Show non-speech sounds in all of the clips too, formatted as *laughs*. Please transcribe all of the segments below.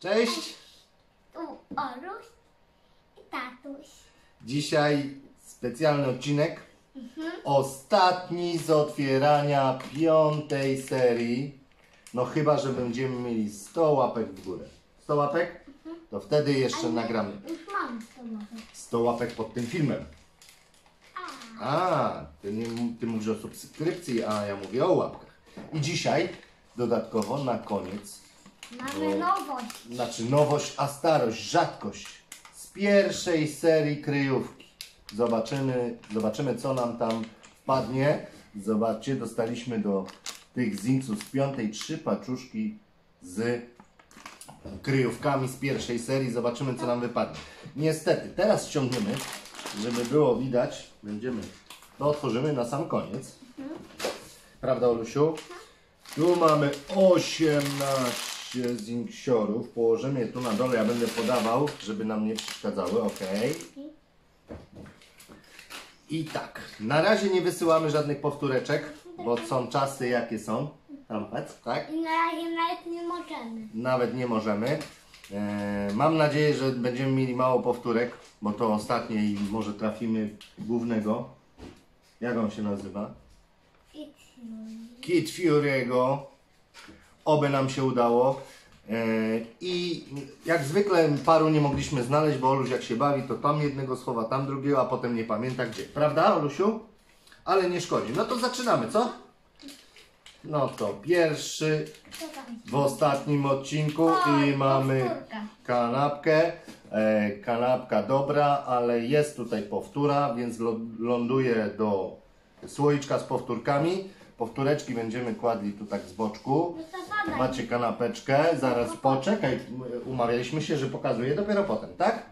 Cześć! Tu Oruś i tatuś. Dzisiaj specjalny odcinek. Ostatni z otwierania piątej serii. No chyba, że będziemy mieli 100 łapek w górę. 100 łapek? To wtedy jeszcze nagramy Już mam to może. 100 łapek pod tym filmem. A, A, ty, nie, ty mówisz o subskrypcji, a ja mówię o łapkach. I dzisiaj dodatkowo na koniec mamy nowość. Znaczy nowość, a starość, rzadkość. Z pierwszej serii kryjówki. Zobaczymy, zobaczymy co nam tam wpadnie. Zobaczcie, dostaliśmy do tych zinców z piątej trzy paczuszki z kryjówkami z pierwszej serii. Zobaczymy co nam wypadnie. Niestety, teraz ściągniemy, żeby było widać. Będziemy, to otworzymy na sam koniec. Prawda, Olusiu? Tu mamy 18 zinksiorów. Położymy je tu na dole. Ja będę podawał, żeby nam nie przeszkadzały. Ok. I tak. Na razie nie wysyłamy żadnych powtóreczek, bo są czasy jakie są. Tam patrz, tak? I na razie nawet nie możemy. Nawet nie możemy. E, mam nadzieję, że będziemy mieli mało powtórek, bo to ostatnie i może trafimy głównego. Jak on się nazywa? Kid Fury'ego. Oby nam się udało. E, I jak zwykle paru nie mogliśmy znaleźć, bo Oluś jak się bawi, to tam jednego słowa, tam drugiego, a potem nie pamięta gdzie. Prawda, Olusiu? Ale nie szkodzi. No to zaczynamy, co? No to pierwszy w ostatnim odcinku i mamy kanapkę. E, kanapka dobra, ale jest tutaj powtóra, więc ląduje do słoiczka z powtórkami. Powtóreczki będziemy kładli tu tak z boczku. Macie kanapeczkę, zaraz poczekaj, umawialiśmy się, że pokazuję dopiero potem, tak?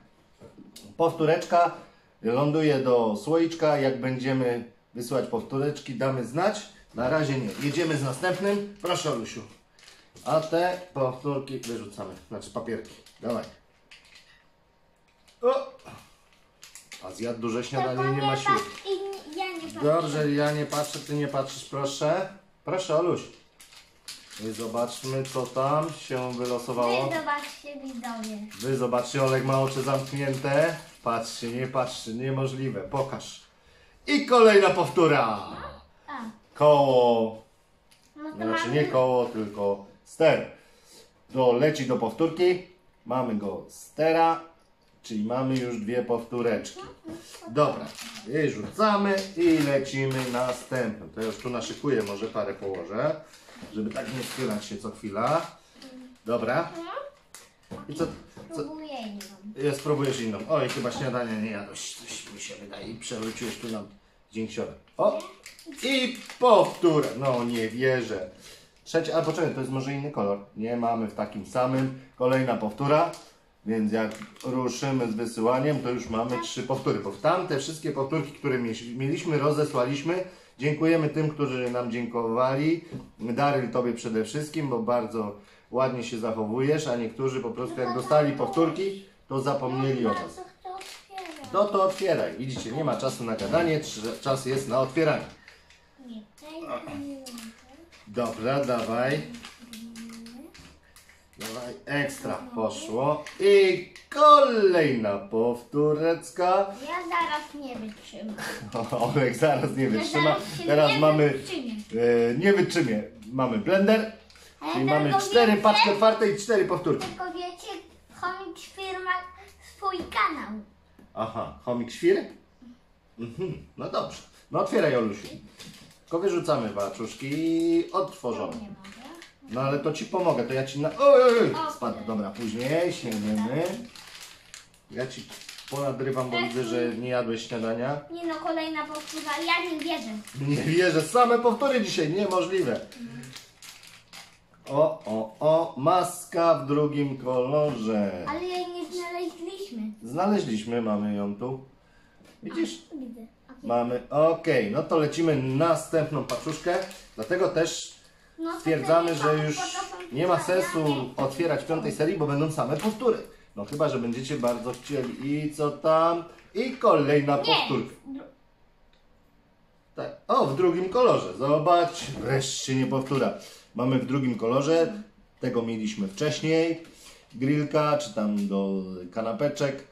Powtóreczka ląduje do słoiczka, jak będziemy wysyłać powtóreczki, damy znać. Na razie nie. Jedziemy z następnym. Proszę, Olusiu. A te powtórki wyrzucamy, znaczy papierki. Dawaj. O! A zjadł duże śniadanie, nie ma siły. Ja nie patrzę. Dobrze, ja nie patrzę, ty nie patrzysz, proszę. Proszę, Oluś. I zobaczmy, co tam się wylosowało. Wy zobaczcie widzowie. Wy zobaczcie, Olek ma oczy zamknięte. Patrzcie, nie patrzy, niemożliwe. Pokaż. I kolejna powtóra. A, Koło, no to znaczy mamy... nie koło, tylko ster. To leci do powtórki. Mamy go stera, czyli mamy już dwie powtóreczki. Dobra, i rzucamy i lecimy następnym. To ja już tu naszykuję, może parę położę, żeby tak nie schylać się co chwila. Dobra. I co, co, Próbuję inną. ja spróbujesz inną. Oj, chyba śniadania nie jadłeś, coś mi się wydaje. I przewróciłeś tu nam dziękciorem. O! I powtórę. No nie wierzę. Trzecia, a poczekaj, to jest może inny kolor. Nie mamy w takim samym. Kolejna powtóra. Więc jak ruszymy z wysyłaniem, to już mamy trzy powtóry. Bo w tamte wszystkie powtórki, które mieliśmy, rozesłaliśmy. Dziękujemy tym, którzy nam dziękowali. Daryl Tobie przede wszystkim, bo bardzo ładnie się zachowujesz, a niektórzy po prostu jak dostali powtórki, to zapomnieli o nas. No to otwieraj. Widzicie, nie ma czasu na gadanie, czas jest na otwieranie. Dobra, dawaj. Ekstra poszło. I kolejna powtóreczka. Ja zaraz nie wytrzymam. *laughs* Olek zaraz nie wytrzyma. zaraz się Teraz nie mamy. E, nie wytrzymie. Mamy blender. Ale Czyli mamy tylko cztery wiecie- paczki otwarte i cztery powtórki. Tylko wiecie, Chomicz firma swój kanał. Aha, chomik świr? Mhm, no dobrze. No otwieraj, Olusiu. Tylko wyrzucamy paczuszki i otworzone. Nie mogę. No ale to ci pomogę, to ja ci na... Oj, oj, oj, spadł. Dobra, później sięgniemy. Ja ci ponadrywam, bo widzę, że nie jadłeś śniadania. Nie no, kolejna powtórka, ja nie wierzę. Nie wierzę, same powtóry dzisiaj, niemożliwe. O, o, o, maska w drugim kolorze. Ale jej nie znaleźliśmy. Znaleźliśmy, mamy ją tu. Widzisz? Widzę. Mamy, okej, no to lecimy następną paczuszkę. Dlatego też stwierdzamy, wtedy że są- już nie ma sensu otwierać piątej serii, bo będą same powtóry. No chyba, że będziecie bardzo chcieli. I co tam? I kolejna powtórka. Tak. O, w drugim kolorze. Zobacz, wreszcie nie powtóra. Mamy w drugim kolorze. Tego mieliśmy wcześniej. grillka, czy tam do kanapeczek,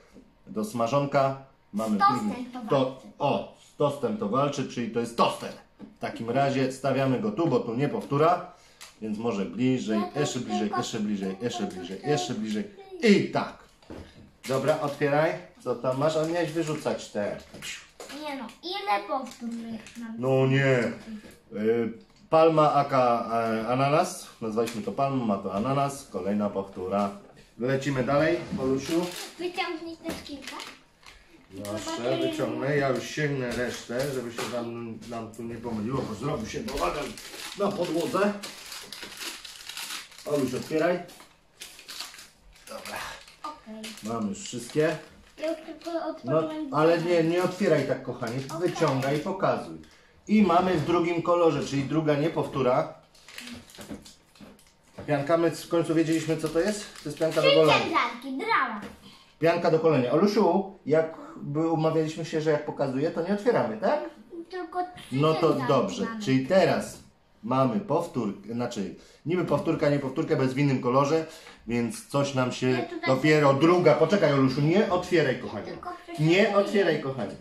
do smażonka. Mamy tostem grillnik. to. O, z tostem to walczy, czyli to jest toster. W takim razie stawiamy go tu, bo tu nie powtóra, więc może bliżej, jeszcze bliżej, jeszcze bliżej, jeszcze bliżej, jeszcze bliżej. I tak. Dobra, otwieraj. Co tam masz? A miałeś wyrzucać te. Nie no, ile powtórnych mam? No nie. Y, Palma aka e, ananas. Nazwaliśmy to palmą, ma to ananas. Kolejna powtóra. Lecimy dalej, Polusiu. Wyciągnij też kilka. Proszę, wyciągnę. Ja już sięgnę resztę, żeby się nam, nam tu nie pomyliło, bo zrobił się bałagan na podłodze. Oluś, otwieraj. Dobra, Okej. mam już wszystkie. Ja już tylko No, ale nie, nie otwieraj tak, kochanie. Okej. Wyciągaj, pokazuj. I mamy w drugim kolorze, czyli druga nie-powtóra. Pianka, my w końcu wiedzieliśmy, co to jest? To jest pianka do Trzy ciężarki, drama. Pianka do golenia. Olusiu, jak by umawialiśmy się, że jak pokazuję, to nie otwieramy, tak? Tylko trzy No to dobrze. mamy. Czyli teraz mamy powtórkę, znaczy niby powtórka, nie powtórkę, bez w innym kolorze, więc coś nam się tutaj dopiero druga. Poczekaj, Olusiu, nie otwieraj, kochanie. tylko Nie otwieraj, kochanie.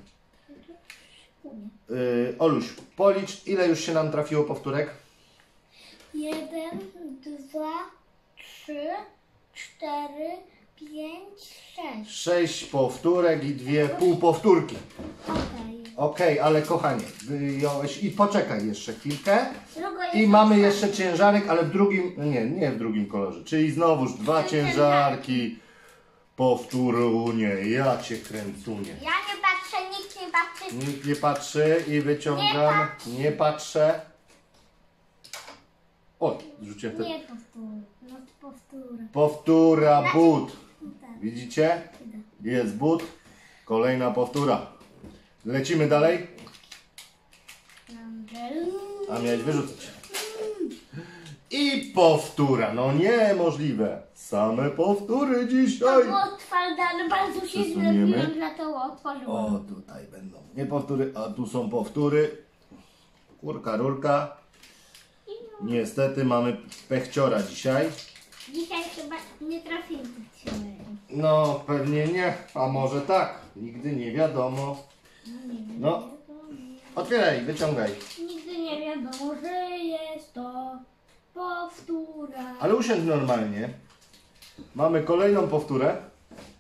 Yy, Oluś, policz, ile już się nam trafiło powtórek? Jeden, dwa, trzy, cztery, pięć, sześć. Sześć powtórek i dwie półpowtórki. Okej. Okej, ale kochanie, wyjąłeś i poczekaj jeszcze chwilkę. Druga I jest mamy jeszcze ciężarek, ale w drugim, no nie, nie w drugim kolorze. Czyli znowuż dwa ciężarki. Powtórunie, ja cię kręcunie. Ja nie patrzę, nikt nie patrzy. Nikt nie patrzy i wyciągam. Nie patrzę. O, rzuciłem ten. Nie powtór. No powtór. Powtóra, but. Widzicie? Jest but. Kolejna powtóra. Lecimy dalej. A miałeś wyrzucać. I powtóra. No niemożliwe. Same powtóry To dzisiaj. było twarde, ale bardzo się Przesuniemy. zlepiłem, że to O, otworzyłem. tutaj będą nie powtóry, a tu są powtóry. Kurka, rurka. Niestety mamy pechciora dzisiaj. Dzisiaj chyba nie trafimy. No, pewnie nie, a może tak. Nigdy nie wiadomo. No, otwieraj, wyciągaj. Nigdy nie wiadomo, że jest to powtóra. Ale usiądź normalnie. Mamy kolejną powtórę.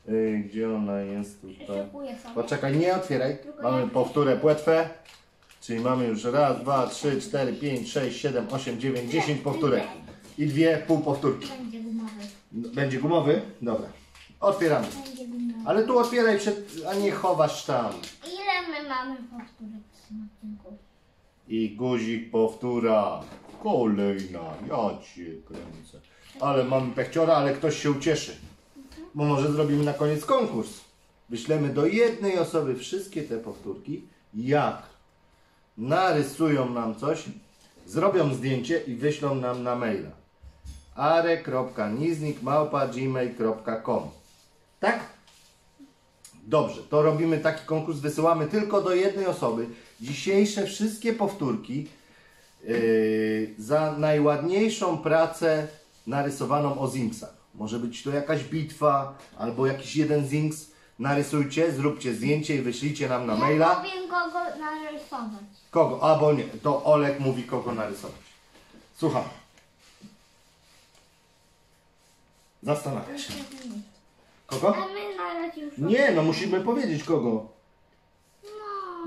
Yy, gdzie ona jest tutaj? Przeszukuję sobie. Poczekaj, nie otwieraj. Mamy powtórę płetwę. Czyli mamy już raz, dwa, trzy, cztery, pięć, sześć, siedem, osiem, dziewięć, dziesięć powtórek. I dwie półpowtórki. Będzie gumowy. Będzie gumowy? Dobra. Otwieramy. Ale tu otwieraj, przed, a nie chowasz tam. Ile my mamy powtórek w tym odcinku? I guzik powtóra. Kolejna. Ja cię kręcę. Ale mamy pechciora, ale ktoś się ucieszy. Bo może zrobimy na koniec konkurs. Wyślemy do jednej osoby wszystkie te powtórki. Jak narysują nam coś, zrobią zdjęcie i wyślą nam na maila. are.niznik.gmail.com Tak? Dobrze, to robimy taki konkurs, wysyłamy tylko do jednej osoby. Dzisiejsze wszystkie powtórki yy, za najładniejszą pracę narysowaną o Zinksach. Może być to jakaś bitwa albo jakiś jeden Zinks. Narysujcie, zróbcie zdjęcie i wyślijcie nam na Ja maila. powiem kogo narysować. Kogo? Albo nie, to Olek mówi kogo narysować. Słucham. Zastanawiam się. Kogo? A my na razie już... Nie, no musimy powiedzieć kogo.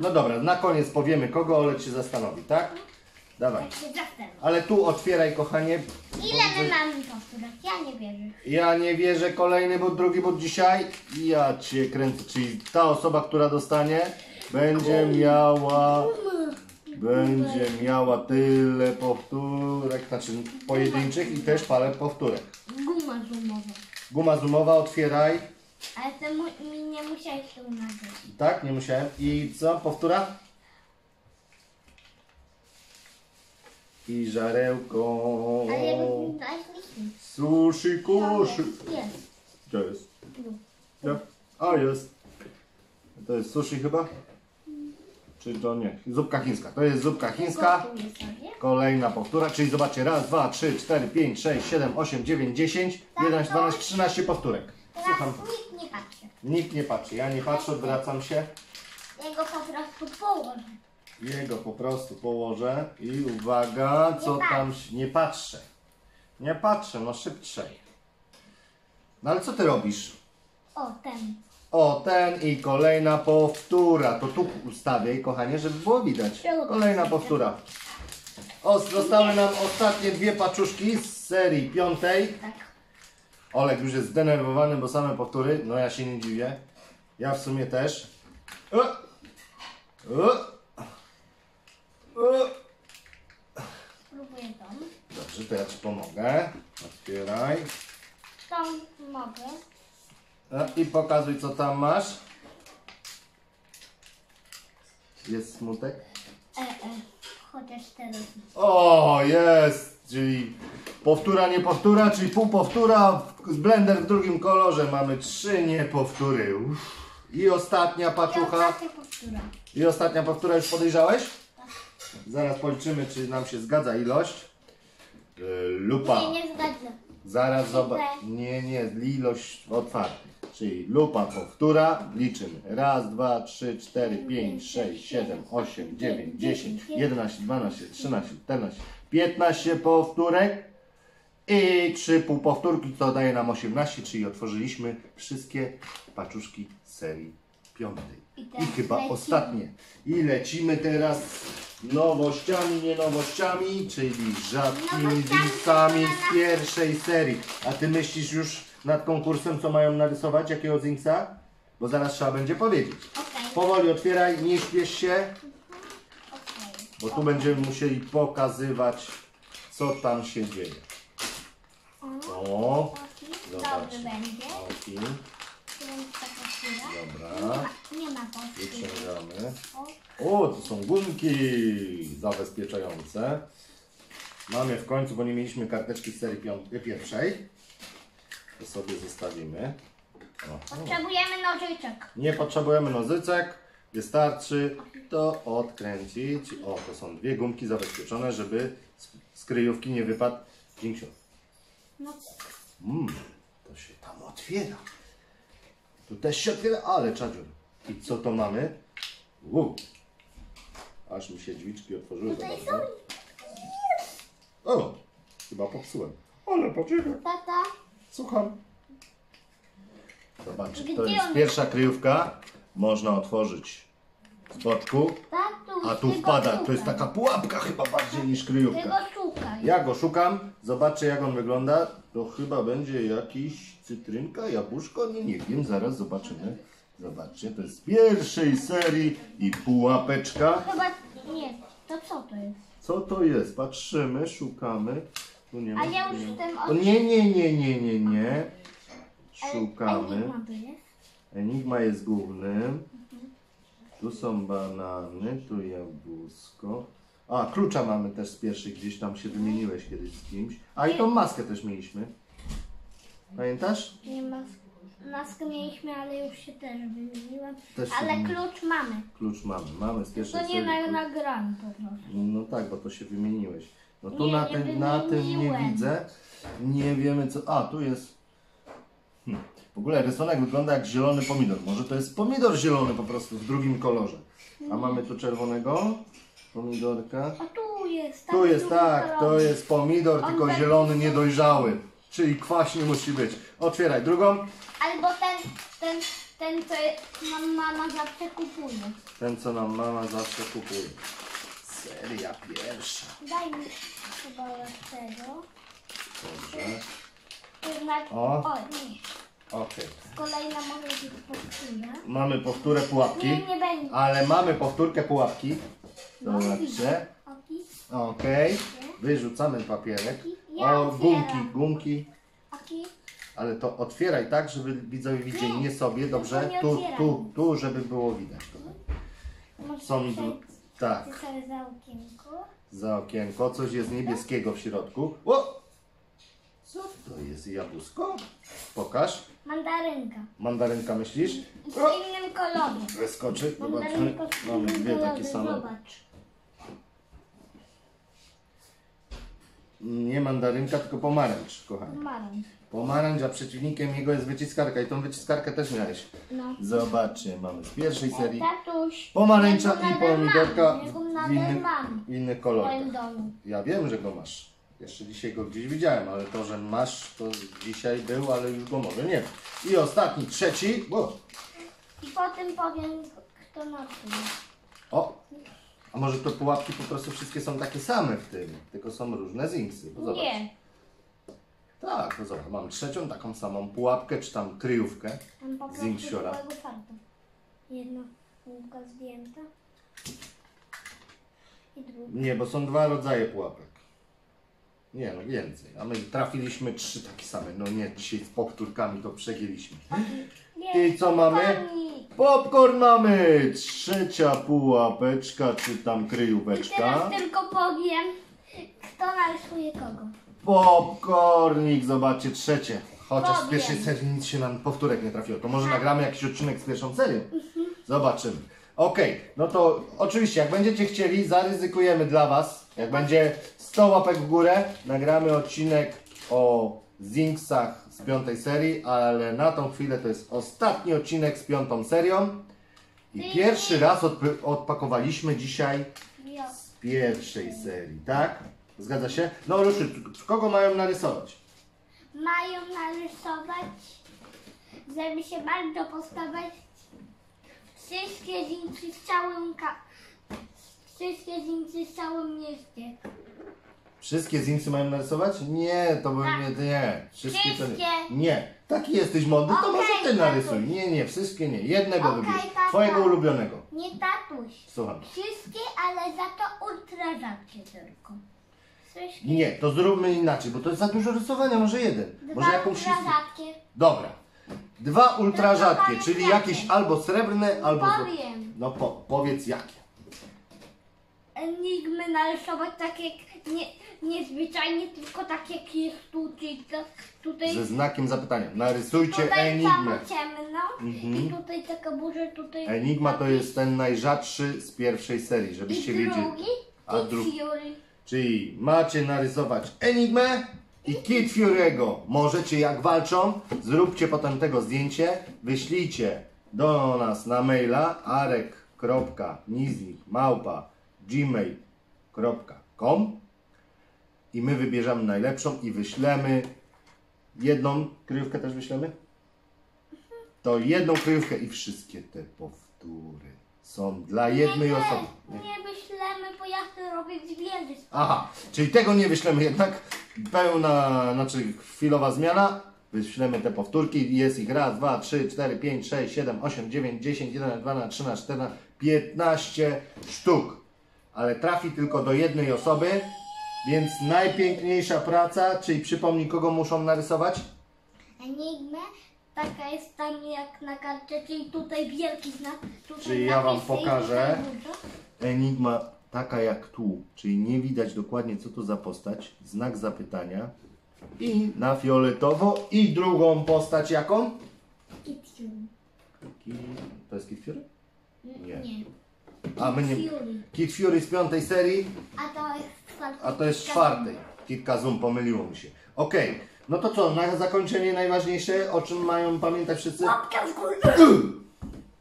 No dobra, na koniec powiemy kogo, Olek się zastanowi, tak? Dawaj. Tak się. Ale tu otwieraj, kochanie. Ile my mamy powtórek? Ja nie wierzę. Ja nie wierzę, kolejny but, drugi but dzisiaj. Ja cię kręcę, czyli ta osoba, która dostanie, będzie miała, będzie miała tyle powtórek, znaczy pojedynczych i też parę powtórek. Guma zumowa, otwieraj. Ale ty mu, mi nie musiałeś tu nagrać. Tak, nie musiałem. I co, powtóra? I żarełko. Ale ja bym dać liśmi. Sushi kuszy. Jest. Gdzie jest? Ja. A jest. To jest sushi chyba? Czy to nie? Zupka chińska. To jest zupka chińska. Kolejna powtóra, czyli zobaczcie, raz, dwa, trzy, cztery, pięć, sześć, siedem, osiem, dziewięć, dziesięć, jedenaście, dwanaście, trzynaście powtórek. Słucham. Nikt nie patrzy. Nikt nie patrzy, ja nie patrzę, odwracam się. Jego po prostu położę. Jego po prostu położę i uwaga, co tam. Nie patrzę. Nie patrzę, no szybciej. No ale co ty robisz? O, ten. O, ten i kolejna powtóra. To tu ustawiaj, kochanie, żeby było widać. Kolejna powtóra. O, zostały nam ostatnie dwie paczuszki z serii piątej. Tak. Olek już jest zdenerwowany, bo same powtóry. No ja się nie dziwię. Ja w sumie też. O! O! O! Spróbuję tą. Dobrze, to ja Ci pomogę. Otwieraj. Tą mogę. O, I pokazuj, co tam masz. Jest smutek? E, e. Chociaż teraz. O, jest! Czyli powtóra, nie powtóra, czyli pół powtóra, z blender w drugim kolorze. Mamy trzy niepowtóry. Uff. I ostatnia I paczucha. ostatnia powtóra. I ostatnia powtóra już podejrzałeś? Zaraz policzymy, czy nam się zgadza ilość. Yy, lupa. Nie, nie zgadza. Zaraz zobacz. Nie, nie, ilość otwartych. Czyli lupa powtóra. Liczymy. Raz, dwa, trzy, cztery, pięć, sześć, siedem, osiem, dziewięć, dziesięć, jedenaście, dwanaście, trzynaście, czternaście, piętnaście powtórek. I trzy półpowtórki, to daje nam 18, czyli otworzyliśmy wszystkie paczuszki serii piątej. I chyba lecimy. ostatnie. I lecimy teraz nowościami, nie nowościami, czyli rzadkimi Nowościami to z pierwszej serii. A ty myślisz już nad konkursem, co mają narysować, jakiego dingsa? Bo zaraz trzeba będzie powiedzieć. Okej. Powoli otwieraj, nie śpiesz się, Okej. bo tu będziemy musieli pokazywać, co tam się dzieje. O. Zobacz. Dobry będzie. oki, Więc taka chwila. dobra, Nie ma powtóry. wyciągamy. O, O, to są gumki zabezpieczające. Mamy w końcu, bo nie mieliśmy karteczki z serii pierwszej. To sobie zostawimy. O. Potrzebujemy nożyczek. Nie potrzebujemy nożyczek, wystarczy to odkręcić. O, to są dwie gumki zabezpieczone, żeby z- kryjówki nie wypadł dzięksiu. No, Mmm, to się tam otwiera. Tu też się otwiera, ale czadziur. I co to mamy? Uu. Aż mi się drzwiczki otworzyły. tutaj są. O, chyba popsułem. Ale poczekaj, Tata. Słucham. Zobaczcie, to Gdzie jest pierwsza kryjówka. Można otworzyć z boczku, a tu wpada. To szukaj. jest taka pułapka chyba bardziej niż kryjówka. szukaj. Ja go szukam, zobaczę jak on wygląda. To chyba będzie jakiś cytrynka, jabłuszko, nie, nie wiem, zaraz zobaczymy. Zobaczcie, to jest z pierwszej serii i pułapeczka. Chyba nie. To co to jest? Co to jest? Patrzymy, szukamy. Tu nie ma. A ja już O, nie, nie, nie, nie, nie, nie. Szukamy. Enigma to jest. Enigma jest głównym. Tu są banany, tu jabłusko. A, klucza mamy też z pierwszej, gdzieś tam się wymieniłeś kiedyś z kimś. A i tą maskę też mieliśmy. Pamiętasz? Nie ma. Maskę mieliśmy, ale już się też wymieniłam. Też się Ale wymieni- klucz mamy. Klucz mamy. Mamy z pierwszej To nie serii na nagraniu po prostu. No tak, bo to się wymieniłeś. No tu Nie, na, tym, na tym nie wymieniłem. widzę. Nie wiemy co. A, tu jest. Hmm. W ogóle rysunek wygląda jak zielony pomidor. Może to jest pomidor zielony po prostu w drugim kolorze. A mamy tu czerwonego pomidorka. A tu jest. Tu jest tak, to jest pomidor, On tylko będzie- zielony, niedojrzały. Czyli kwaśny musi być. Otwieraj drugą. Albo ten, ten, ten, co nam mama zawsze kupuje. Ten, co nam mama zawsze kupuje. Seria pierwsza. Daj mi chyba lepszego. Dobrze. O. o nie. Okej. Kolejna może być powtórna. Mamy powtórę pułapki. Nie, nie będzie. Ale mamy powtórkę pułapki. No, widzę. Oki, Okej. Wyrzucamy papierek. Ja O, otwieram. gumki, gumki. oki. Ale to otwieraj tak, żeby widzowie widzieli, nie sobie, dobrze? nie Tu, otwieram. tu, tu, żeby było widać. Może Są, tak, za okienko. za okienko, coś jest niebieskiego w środku. O! Co to jest, jabłusko? Pokaż. Mandarynka. Mandarynka myślisz? Z innym kolorem. Wyskoczy. Zobaczmy. Mandarynka z Mamy innym dwie takie kolorem, same. Zobacz. Nie mandarynka, tylko pomarańcz, kochani. Pomarańcz. Pomarańcz, a przeciwnikiem jego jest wyciskarka i tą wyciskarkę też miałeś. No. Zobaczcie, mamy z pierwszej serii Tatuś. pomarańcza i pomidorka mam, w innych, innych kolorach. Ja wiem, że go masz. Jeszcze dzisiaj go gdzieś widziałem, ale to, że masz, to dzisiaj był, ale już go może nie. I ostatni, trzeci. O, I potem powiem, kto tym. o. A może to pułapki po prostu wszystkie są takie same w tym, tylko są różne zinksy. Bo zobacz. Nie. Tak, to zobacz, mam trzecią taką samą pułapkę, czy tam kryjówkę. Tam po prostu Zinksiora. była farta. Jedna półka zdjęta. I druga. Nie, bo są dwa rodzaje pułapek. Nie, no więcej. A my trafiliśmy trzy takie same. No nie, dzisiaj z powtórkami to przegięliśmy. Nie, I co mamy? Pani. Popcorn mamy! Trzecia pułapeczka, czy tam Teraz kryjóweczka. tylko powiem, kto narysuje kogo. Popcornik, zobaczcie, trzecie. Chociaż z Powiem. pierwszej serii nic się nam powtórek nie trafiło. To może nagramy jakiś odcinek z pierwszą serią? Zobaczymy. Okej, no to oczywiście, jak będziecie chcieli, zaryzykujemy dla Was. Jak będzie 100 łapek w górę, nagramy odcinek o Zinksach z piątej serii, ale na tą chwilę to jest ostatni odcinek z piątą serią. I pierwszy raz odp- odpakowaliśmy dzisiaj z pierwszej serii, tak? Zgadza się? No Luszy, kogo mają narysować? Mają narysować, żeby się bardzo postawić wszystkie dźwięki w całym wszystkie dźwięki w całym mieście. Wszystkie Zinksy mają narysować? Nie, to by Tak. nie, nie. Wszystkie to nie. Nie. Taki jesteś mądry, to Okej, może ty tatuś. narysuj. Nie, nie, wszystkie nie. Jednego Okej, wybierz. tata. Twojego ulubionego. Nie tatuś. Słucham. Wszystkie, ale za to ultra rzadkie tylko. Wszystkie. Nie, to zróbmy inaczej, bo to jest za dużo rysowania, może jeden. Może Dwa jakąś ultra rzadkie. Dobra. Dwa ultra rzadkie, czyli jakie. jakieś albo srebrne, albo... Powiem. No po, powiedz jakie. Enigmy narysować tak jak nie, niezwyczajnie, tylko tak jak jest tutaj. Ze znakiem zapytania. Narysujcie tutaj enigmę. samo ciemno i tutaj taka burza, tutaj Enigma to jest ten najrzadszy z pierwszej serii, żebyście wiedzieli. drugi A drugi? Czyli macie narysować Enigmę i Kid Fury'ego. Możecie jak walczą, zróbcie potem tego zdjęcie, wyślijcie do nas na maila arek.niznik.gmail.com i my wybierzemy najlepszą i wyślemy jedną kryjówkę też wyślemy? To jedną kryjówkę i wszystkie te powtóry są dla jednej nie, osoby. Nie, nie wyślemy, bo ja chcę robić zwierzę. Aha, czyli tego nie wyślemy jednak. Pełna, znaczy chwilowa zmiana. Wyślemy te powtórki. Jest ich raz, dwa, trzy, cztery, pięć, sześć, siedem, osiem, dziewięć, dziesięć, jedenaście, dwanaście, trzynaście, czternaście, piętnaście sztuk. Ale trafi tylko do jednej osoby. Więc najpiękniejsza praca, czyli przypomnij kogo muszą narysować? Enigmę, taka jest tam jak na kartce, czyli tutaj wielki znak. Tutaj Czyli ja wam i pokażę. tutaj dużo. Enigma taka jak tu, czyli nie widać dokładnie co to za postać, znak zapytania i na fioletowo i drugą postać jaką? Kid Fury. Ki... To jest Kid Fury? Nie. Nie. A my nie... Fury. Kid Fury z piątej serii, A to. A to jest czwartej. Kid Kazum, pomyliło mi się. Okej, no to co, na zakończenie najważniejsze, o czym mają pamiętać wszyscy? Łapka w górę.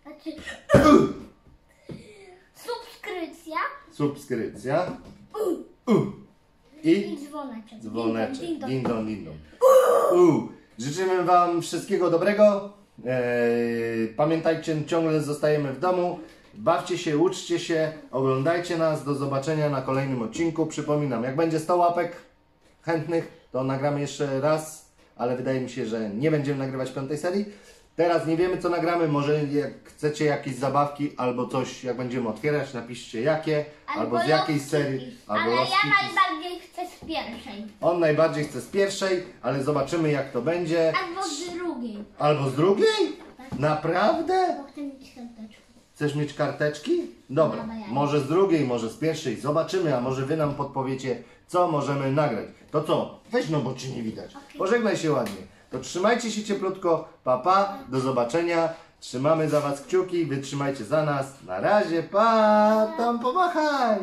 Znaczy, subskrypcja Subskrypcja. U. I i dzwoneczek. Dzwoneczek. Ding dong, ding. U. Życzymy Wam wszystkiego dobrego. Eee, pamiętajcie, ciągle zostajemy w domu. Bawcie się, uczcie się, oglądajcie nas. Do zobaczenia na kolejnym odcinku. Przypominam, jak będzie 100 łapek chętnych, to nagramy jeszcze raz, ale wydaje mi się, że nie będziemy nagrywać piątej serii. Teraz nie wiemy, co nagramy. Może jak chcecie jakieś zabawki albo coś, jak będziemy otwierać, napiszcie jakie, albo, z jakiej serii, albo Ale Lost ja Kitties. najbardziej chcę z pierwszej. On najbardziej chce z pierwszej, ale zobaczymy jak to będzie. Albo z drugiej. Albo z drugiej? Naprawdę? Bo chcę mieć karteczkę. Chcesz mieć karteczki? Dobra, może z drugiej, może z pierwszej. Zobaczymy, a może wy nam podpowiecie, co możemy nagrać. To co? Weź no, bo ci nie widać. Pożegnaj się ładnie. To trzymajcie się cieplutko, papa, do zobaczenia. Trzymamy za was kciuki, wytrzymajcie za nas. Na razie, pa, tam pomachaj.